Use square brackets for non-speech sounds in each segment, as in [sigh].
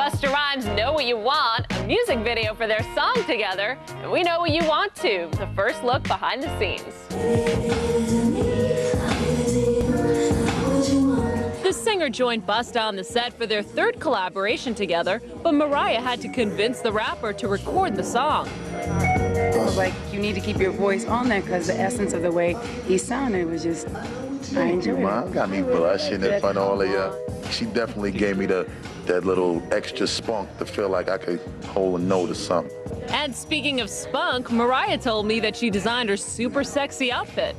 Busta Rhymes Know What You Want, a music video for their song together, and we know what you want to. The first look behind the scenes. The singer joined Busta on the set for their third collaboration together, but Mariah had to convince the rapper to record the song. Like, you need to keep your voice on there because the essence of the way he sounded was just, I enjoyed it. Mom got me blushing in front of all of you. She definitely gave me the that little extra spunk to feel like I could hold a note or something. And speaking of spunk, Mariah told me that she designed her super sexy outfit.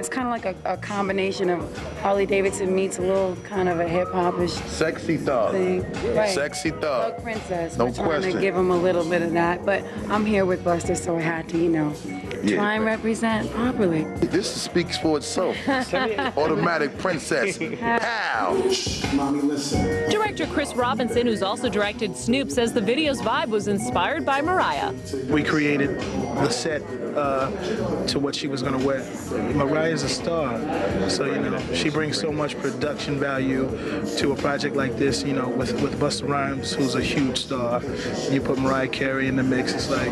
It's kind of like a, a combination of Harley Davidson meets a little kind of a hip hopish Sexy thug. thing. Right. Sexy thug. Thug princess. No We're trying question. to give him a little bit of that, but I'm here with Busta, so I had to, you know, Yeah. try and represent properly. This speaks for itself. [laughs] Automatic princess. Pow. Mommy, listen. Director Chris Robinson, who's also directed Snoop, says the video's vibe was inspired by Mariah. We created the set uh, to what she was going to wear. Mariah's a star, so you know she brings so much production value to a project like this. You know, with with Busta Rhymes, who's a huge star, you put Mariah Carey in the mix. It's like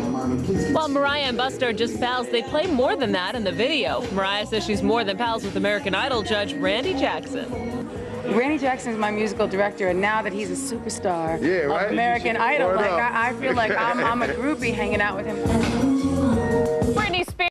While Mariah and Busta are just pals, they play more than that in the video. Mariah says she's more than pals with American Idol judge Randy Jackson. Randy Jackson is my musical director, and now that he's a superstar Yeah, right? of American Idol, Word like. I, I feel like I'm, I'm a [laughs] groupie hanging out with him.